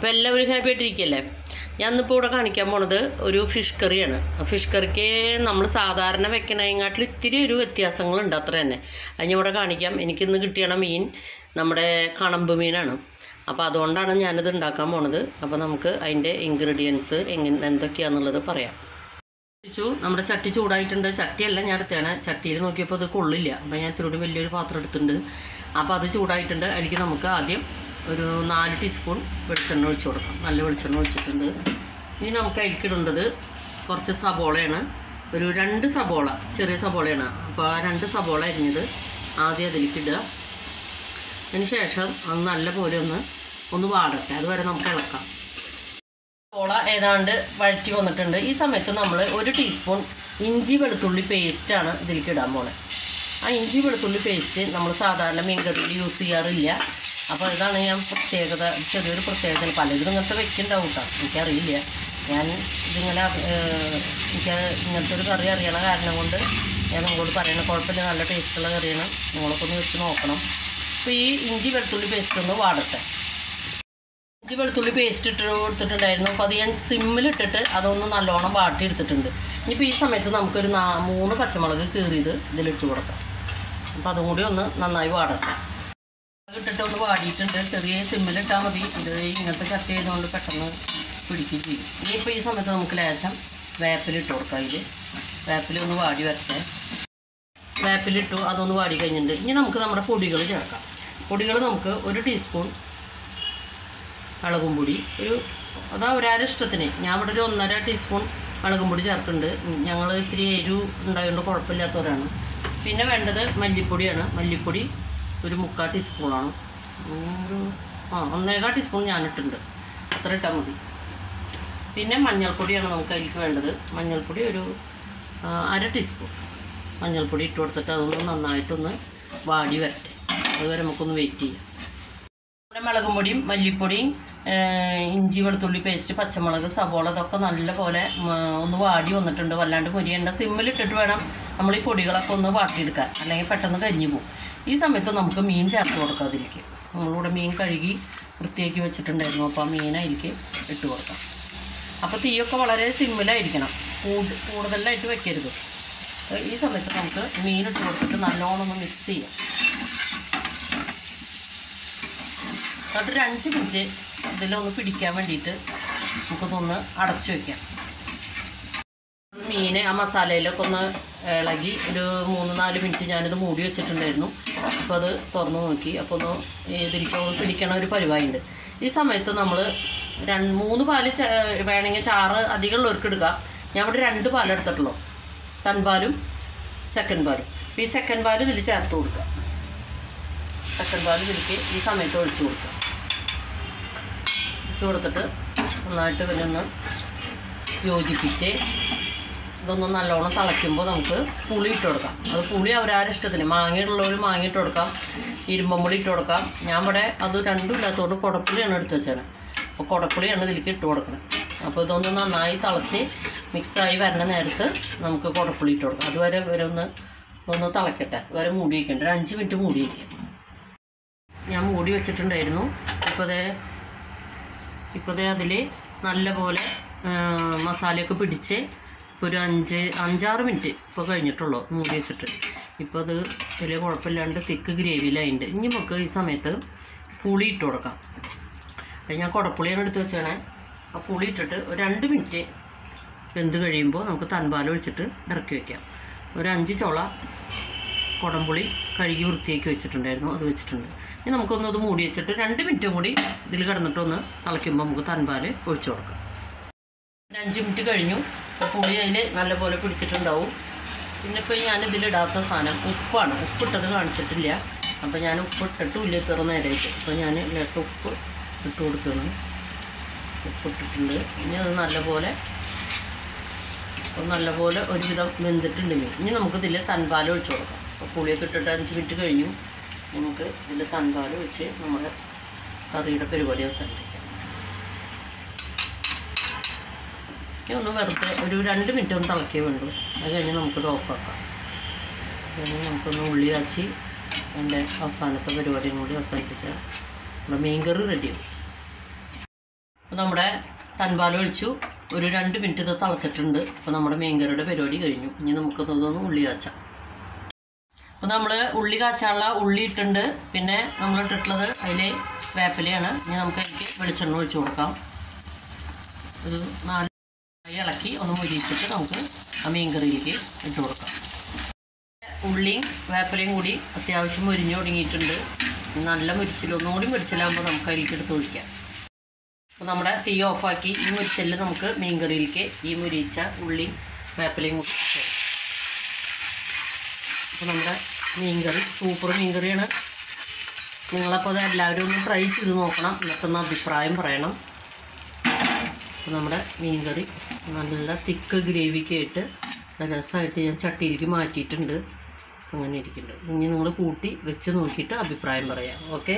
അപ്പോൾ എല്ലാവരും ഹാപ്പി ആയിട്ടിരിക്കല്ലേ? ഞാൻ ഇന്നിപ്പോൾ ഇവിടെ കാണിക്കാൻ പോണത് ഒരു ഫിഷ് കറിയാണ് ഫിഷ് കറിക്ക് നമ്മൾ സാധാരണ വെക്കണേങ്ങാട്ടിൽ ഇത്തിരി ഒരു വ്യത്യാസങ്ങളുണ്ട് അത്ര തന്നെ. അത് ഞാൻ ഇവിടെ കാണിക്കാം. എനിക്കിന്ന് കിട്ടിയണ മീൻ നമ്മുടെ കണമ്പ് മീനാണ്. അപ്പോൾ അതുകൊണ്ടാണ് ഞാനിത് ഉണ്ടാക്കാൻ പോണത്. അപ്പോൾ നമുക്ക് അതിന്റെ ഇൻഗ്രീഡിയൻസ് എങ്ങനെ എന്തൊക്കെയാണെന്നുള്ളത് പറയാം. വെച്ചു. നമ്മുടെ ചട്ടി ചൂടായിട്ടുണ്ട്. ചട്ടിയല്ല ഞാൻ എടുത്തതാണ്. ചട്ടിയിൽ നോക്കിയപ്പോൾ അത് കൊള്ളില്ല. അപ്പോൾ ഞാൻ ഇത്തിരി വലിയൊരു പാത്രം എടുത്തിട്ടുണ്ട്. അപ്പോൾ അത് ചൂടായിട്ടുണ്ട്. അതിലേക്ക് നമുക്ക് ആദ്യം ഒരു നാല് ടീസ്പൂൺ വെളിച്ചെണ്ണ ഒഴിച്ചു കൊടുക്കാം. നല്ല വെളിച്ചെണ്ണ ഒഴിച്ചിട്ടുണ്ട്. ഇനി നമുക്ക് അതിലേക്ക് കുറച്ച് സബോളയാണ്. ഒരു രണ്ട് സബോള ചെറിയ സബോളയാണ്. അപ്പോൾ ആ രണ്ട് സബോള അരിഞ്ഞത് ആദ്യം അതിലേക്കിടുക അതിന് ശേഷം അത് നല്ല പോലെ ഒന്ന് ഒന്ന് വാടട്ടെ. അതുവരെ നമുക്ക് ഇളക്കാം. സബോള ഏതാണ്ട് വഴറ്റി വന്നിട്ടുണ്ട്. ഈ സമയത്ത് നമ്മൾ ഒരു ടീസ്പൂൺ ഇഞ്ചി വെളുത്തുള്ളി പേസ്റ്റാണ് ഇതിലേക്ക് ഇടാൻ പോണത് ആ ഇഞ്ചി വെളുത്തുള്ളി പേസ്റ്റ് നമ്മൾ സാധാരണ മീൻകറിയിൽ യൂസ് ചെയ്യാറില്ല. അപ്പോൾ ഇതാണ് ഞാൻ പ്രത്യേകത ചെറിയൊരു പ്രത്യേകത പലതും ഇങ്ങനത്തെ വെക്കുന്നുണ്ടാവും കേട്ടോ എനിക്കറിയില്ല. ഞാൻ ഇതിങ്ങനെ എനിക്ക് ഇങ്ങനത്തെ ഒരു കറി അറിയണ കാരണം കൊണ്ട് ഞാൻ നിങ്ങളോട് പറയണ കുഴപ്പമില്ല. നല്ല ടേസ്റ്റുള്ള കറിയാണ്. നിങ്ങളൊക്കെ ഒന്ന് വെച്ച് നോക്കണം. അപ്പോൾ ഈ ഇഞ്ചി വെളുത്തുള്ളി പേസ്റ്റ് ഒന്ന് വാടട്ടെ. ഇഞ്ചി വെളുത്തുള്ളി പേസ്റ്റ് ഇട്ട് കൊടുത്തിട്ടുണ്ടായിരുന്നു. അപ്പോൾ അത് ഞാൻ സിമ്മിലിട്ടിട്ട് അതൊന്ന് നല്ലോണം വാട്ടി എടുത്തിട്ടുണ്ട് ഇനിയിപ്പോൾ ഈ സമയത്ത് നമുക്കൊരു നാ മൂന്ന് പച്ചമുളക് കീറിയത് ഇതിലിട്ട് കൊടുക്കാം. അപ്പോൾ അതും കൂടി ഒന്ന് നന്നായി വാടട്ടെ. ഇട്ടിട്ട് ഒന്ന് വാടിയിട്ടുണ്ട്. ചെറിയ സിമ്മിലിട്ടാൽ മതി. ഇത് ഇങ്ങനത്തെ കത്തി ചെയ്തുകൊണ്ട് പെട്ടെന്ന് പിടിക്കുകയും ചെയ്യും. ഇനിയിപ്പോൾ ഈ സമയത്ത് നമുക്ക് ലേശം വേപ്പിലിട്ട് കൊടുക്കാം ഇതിൽ വേപ്പിൽ ഒന്ന് വാടി വരട്ടെ. വേപ്പിലിട്ടു അതൊന്ന് വാടി കഴിഞ്ഞിട്ടുണ്ട്. ഇനി നമുക്ക് നമ്മുടെ പൊടികൾ ചേർക്കാം. പൊടികൾ നമുക്ക് ഒരു ടീസ്പൂൺ മുളകും പൊടി ഒരു അതാ ഒരാര ഇഷ്ടത്തിന്. ഞാൻ ഇവിടെ ഒരു ഒന്നര ടീസ്പൂൺ മുളകും പൊടി ചേർക്കുന്നുണ്ട്. ഞങ്ങൾ ഇത്തിരി എരിവ് ഉണ്ടായതുകൊണ്ട് കുഴപ്പമില്ലാത്തവരാണ്. പിന്നെ വേണ്ടത് മല്ലിപ്പൊടിയാണ്. മല്ലിപ്പൊടി ഒരു മുക്കാൽ ടീസ്പൂണാണ്. ഒരു ആ ഒന്നേകാൽ ടീസ്പൂൺ ഞാനിട്ടുണ്ട്. അത്ര ഇട്ടാൽ മതി. പിന്നെ മഞ്ഞൾപ്പൊടിയാണ് നമുക്ക് അതിലേക്ക് വേണ്ടത്. മഞ്ഞൾപ്പൊടി ഒരു അര ടീസ്പൂൺ. മഞ്ഞൾപ്പൊടി ഇട്ട് കൊടുത്തിട്ട് അതൊന്ന് നന്നായിട്ടൊന്ന് വാടി വരട്ടെ. അതുവരെ നമുക്കൊന്ന് വെയിറ്റ് ചെയ്യാം. നമ്മുടെ മുളകും പൊടിയും മല്ലിപ്പൊടിയും ഇഞ്ചി വെളുത്തുള്ളി പേസ്റ്റ് പച്ചമുളക് സവോള ഇതൊക്കെ നല്ലപോലെ ഒന്ന് വാടി വന്നിട്ടുണ്ട്. വല്ലാണ്ട് മുരിയേണ്ട സിമ്മിലിട്ടിട്ട് വേണം നമ്മൾ ഈ പൊടികളൊക്കെ ഒന്ന് വാട്ടിയെടുക്കാൻ. അല്ലെങ്കിൽ പെട്ടെന്ന് കരിഞ്ഞു പോകും. ഈ സമയത്ത് നമുക്ക് മീൻ ചേർത്ത് കൊടുക്കാം അതിലേക്ക്. നമ്മളിവിടെ മീൻ കഴുകി വൃത്തിയാക്കി വെച്ചിട്ടുണ്ടായിരുന്നു. അപ്പോൾ ആ മീൻ ഇട്ട് കൊടുക്കാം. അപ്പോൾ തീയൊക്കെ വളരെ സിമ്മിലായിരിക്കണം. കൂട് കൂടുതലായിട്ട് വെക്കരുത്. ഈ സമയത്ത് നമുക്ക് മീൻ ഇട്ട് കൊടുത്തിട്ട് നല്ലോണം ഒന്ന് മിക്സ് ചെയ്യാം. എന്നിട്ടൊരു അഞ്ച് മിനിറ്റ് ഇതിലൊന്ന് പിടിക്കാൻ വേണ്ടിയിട്ട് നമുക്കതൊന്ന് അടച്ചു വയ്ക്കാം മീൻ ആ മസാലയിലൊക്കെ ഒന്ന് ഇളകി ഒരു മൂന്ന് നാല് മിനിറ്റ് ഞാനിത് മൂടി വെച്ചിട്ടുണ്ടായിരുന്നു. അപ്പോൾ അത് തുറന്ന് നോക്കി. അപ്പോൾ ഒന്ന് ഇതിലേക്ക് ഒന്ന് പിടിക്കണ ഒരു പരിവായുണ്ട്. ഈ സമയത്ത് നമ്മൾ രണ്ട് മൂന്ന് പാൽ വേണമെങ്കിൽ ചാറ് അധികമുള്ളവർക്ക് എടുക്കാം. ഞാൻ ഇവിടെ രണ്ട് പാലെടുത്തിട്ടുള്ളൂ തൻപാലും സെക്കൻഡ് പാലും ഈ സെക്കൻഡ് പാൽ ഇതിൽ ചേർത്ത് കൊടുക്കുക സെക്കൻഡ് പാൽ ഇതിലേക്ക് ഈ സമയത്ത് ഒഴിച്ചു കൊടുക്കുക ഒഴിച്ച് കൊടുത്തിട്ട് നന്നായിട്ട് ഒന്ന് യോജിപ്പിച്ച് ഇതൊന്ന് നല്ലോണം തിളയ്ക്കുമ്പോൾ നമുക്ക് പുളി ഇട്ട് കൊടുക്കാം. അത് പുളി അവരാരുടെ ഇഷ്ടത്തിന്. മാങ്ങയുള്ളവർ മാങ്ങ ഇട്ട് കൊടുക്കാം ഇരുമ്പമ്പുളി ഇട്ട് കൊടുക്കാം. ഞാൻ ഇവിടെ അത് രണ്ടും ഇല്ലാത്തതുകൊണ്ട് കുടപ്പുളിയാണ് എടുത്ത് വെച്ചത് അപ്പോൾ കുടപ്പുളിയാണ് ഇതിലേക്ക് ഇട്ട് കൊടുക്കണം. അപ്പോൾ ഇതൊന്ന് നന്നായി തിളച്ച് മിക്സായി വരുന്ന നേരത്ത് നമുക്ക് കുടപ്പുളി ഇട്ട് കൊടുക്കാം. അതുവരെ ഇവരെ ഒന്ന് ഒന്ന് തിളക്കട്ടെ. അതുവരെ മൂടി വയ്ക്കണ്ട ഒരു അഞ്ച് മിനിറ്റ് മൂടി വയ്ക്കാം ഞാൻ മൂടി വെച്ചിട്ടുണ്ടായിരുന്നു. ഇപ്പോൾ ദേ ഇപ്പോൾ ദേ അതിൽ നല്ലപോലെ മസാലയൊക്കെ പിടിച്ച് ഇപ്പോൾ ഒരു അഞ്ച് അഞ്ചാറ് മിനിറ്റ് ഇപ്പോൾ കഴിഞ്ഞിട്ടുള്ളൂ മൂടി വെച്ചിട്ട്. ഇപ്പോൾ അത് വലിയ കുഴപ്പമില്ലാണ്ട് തിക്ക് ഗ്രേവിയിലായിട്ടുണ്ട് ഇനി നമുക്ക് ഈ സമയത്ത് പുളി ഇട്ട് കൊടുക്കാം. അത് ഞാൻ കുടപ്പുളിയാണ് എടുത്ത് വെച്ചേണേ ആ പുളി ഇട്ടിട്ട് ഒരു രണ്ട് മിനിറ്റ് വെന്ത് കഴിയുമ്പോൾ നമുക്ക് തൻപാൽ ഒഴിച്ചിട്ട് ഇറക്കി വയ്ക്കാം ഒരു അഞ്ച് ചുള കുടംപുളി കഴുകി വൃത്തിയാക്കി വെച്ചിട്ടുണ്ടായിരുന്നു. അത് വെച്ചിട്ടുണ്ട്. ഇനി നമുക്കൊന്ന് അത് മൂടി വെച്ചിട്ട് രണ്ട് മിനിറ്റും കൂടി ഇതിൽ കിടന്നിട്ടൊന്ന് തിളയ്ക്കുമ്പോൾ നമുക്ക് തൻപാൽ ഒഴിച്ചു കൊടുക്കാം. അഞ്ച് മിനിറ്റ് കഴിഞ്ഞു. പുളി അതിൽ നല്ലപോലെ പിടിച്ചിട്ടുണ്ടാവും. പിന്നെ ഇപ്പോൾ ഞാൻ ഇതിലിടാത്ത സാധനം ഉപ്പാണ്. ഉപ്പിട്ടത് കാണിച്ചിട്ടില്ല. അപ്പോൾ ഞാൻ ഉപ്പ് ഇട്ടിട്ടില്ല ഇത്ര നേരമായിട്ട് അപ്പോൾ ഞാൻ ലേശം ഉപ്പ് ഇട്ട് കൊടുക്കുന്നു ഉപ്പിട്ടിട്ടുണ്ട് ഇനി അത് നല്ലപോലെ നല്ലപോലെ ഒരുവിധം വെന്തിട്ടുണ്ട് ഇനി. നമുക്ക് ഇതിൽ തൻപാൽ ഒഴിച്ചു കൊടുക്കാം. അപ്പോൾ പുളിയൊക്കെ ഇട്ടിട്ട് അഞ്ച് മിനിറ്റ് കഴിഞ്ഞു. നമുക്ക് ഇതിൽ തൻപാൽ ഒഴിച്ച് നമ്മൾ കറിയുടെ പരിപാടി അവസാനിപ്പിക്കാം. ഒന്ന് വെറുതെ ഒരു രണ്ട് മിനിറ്റ് ഒന്ന് തിളക്കിയേ വേണ്ടു. അത് കഴിഞ്ഞ് നമുക്കിത് ഓഫാക്കാം. കഴിഞ്ഞ് നമുക്കൊന്ന് ഉള്ളി കാച്ചി എന്റെ അവസാനത്തെ പരിപാടിയും കൂടി അവസാനിപ്പിച്ചാൽ നമ്മുടെ മീൻ കറി റെഡിയാവും നമ്മുടെ തൻപാൽ ഒഴിച്ചു. ഒരു രണ്ട് മിനിറ്റ് ഇത് തിളച്ചിട്ടുണ്ട്. അപ്പോൾ നമ്മുടെ മീൻ കറിയുടെ പരിപാടി കഴിഞ്ഞു. ഇനി നമുക്കതൊന്ന് ഉള്ളി കാച്ചാം. അപ്പോൾ നമ്മൾ ഉള്ളി കാച്ചാനുള്ള ഉള്ളി ഇട്ടുണ്ട് പിന്നെ നമ്മൾ ഇട്ടിട്ടുള്ളത് അതിൽ വേപ്പിലയാണ്. ഇനി നമുക്ക് അതിലേക്ക് വെളിച്ചെണ്ണ ഒഴിച്ചു കൊടുക്കാം. ഒരു നാല് ഇളക്കി ഒന്ന് മുരിച്ചിട്ട് നമുക്ക് ആ മീൻകറിയിലേക്ക് ഇട്ട് കൊടുക്കാം. ഉള്ളിയും വേപ്പിലയും കൂടി അത്യാവശ്യം മുരിഞ്ഞു തുടങ്ങിയിട്ടുണ്ട്. നല്ല മുരിച്ചിൽ ഒന്നുകൂടി മുരിച്ചിലാകുമ്പോൾ നമുക്ക് അതിലേക്ക് എടുത്ത് ഒഴിക്കാം. അപ്പോൾ നമ്മുടെ തീ ഓഫാക്കി ഈ മുരിച്ചലിൽ നമുക്ക് മീൻ കറിയിലേക്ക് ഈ മുരിച്ച ഉള്ളി വേപ്പിലയും കൂടി. അപ്പോൾ നമ്മുടെ മീൻകറി സൂപ്പർ മീൻകറിയാണ്. നിങ്ങളപ്പോൾ അത് എല്ലാവരും ഒന്ന് ട്രൈ ചെയ്ത് നോക്കണം. എന്നിട്ടൊന്ന് അഭിപ്രായം പറയണം. അപ്പോൾ നമ്മുടെ മീൻകറി നല്ല തിക്ക് ഗ്രേവിക്ക് ആയിട്ട് രസമായിട്ട് ഞാൻ ചട്ടിയിലേക്ക് മാറ്റിയിട്ടുണ്ട്. അങ്ങനെ ഇരിക്കുന്നുണ്ട്. ഇനി നിങ്ങൾ കൂട്ടി വെച്ച് നോക്കിയിട്ട് അഭിപ്രായം പറയാം. ഓക്കെ